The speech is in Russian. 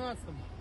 2012 -м.